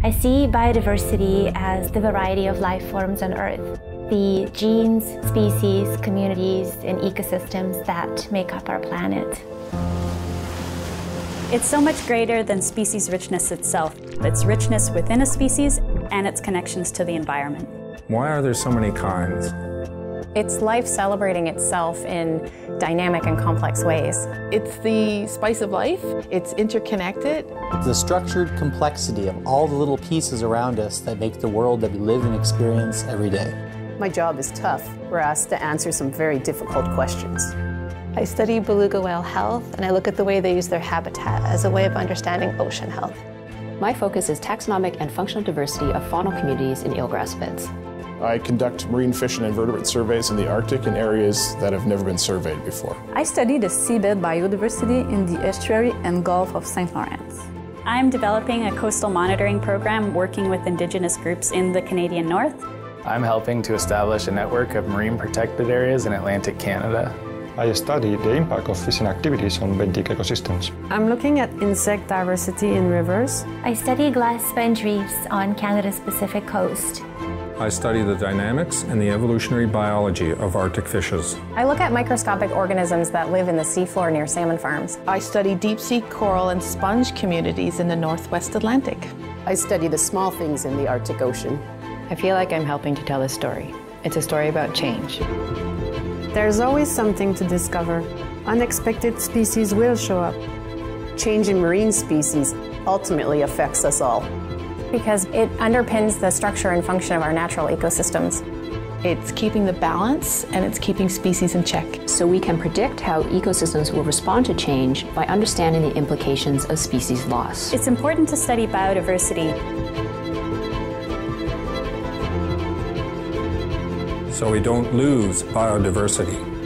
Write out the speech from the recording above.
I see biodiversity as the variety of life forms on Earth, the genes, species, communities, and ecosystems that make up our planet. It's so much greater than species richness itself. Its richness within a species and its connections to the environment. Why are there so many kinds? It's life celebrating itself in dynamic and complex ways. It's the spice of life. It's interconnected. The structured complexity of all the little pieces around us that make the world that we live and experience every day. My job is tough. We're asked to answer some very difficult questions. I study beluga whale health, and I look at the way they use their habitat as a way of understanding ocean health. My focus is taxonomic and functional diversity of faunal communities in eelgrass beds. I conduct marine fish and invertebrate surveys in the Arctic in areas that have never been surveyed before. I study the seabed biodiversity in the estuary and Gulf of St. Lawrence. I'm developing a coastal monitoring program working with Indigenous groups in the Canadian North. I'm helping to establish a network of marine protected areas in Atlantic Canada. I study the impact of fishing activities on benthic ecosystems. I'm looking at insect diversity in rivers. I study glass sponge reefs on Canada's Pacific coast. I study the dynamics and the evolutionary biology of Arctic fishes. I look at microscopic organisms that live in the seafloor near salmon farms. I study deep sea coral and sponge communities in the Northwest Atlantic. I study the small things in the Arctic Ocean. I feel like I'm helping to tell a story. It's a story about change. There's always something to discover. Unexpected species will show up. Change in marine species ultimately affects us all. Because it underpins the structure and function of our natural ecosystems. It's keeping the balance and it's keeping species in check. So we can predict how ecosystems will respond to change by understanding the implications of species loss. It's important to study biodiversity so we don't lose biodiversity.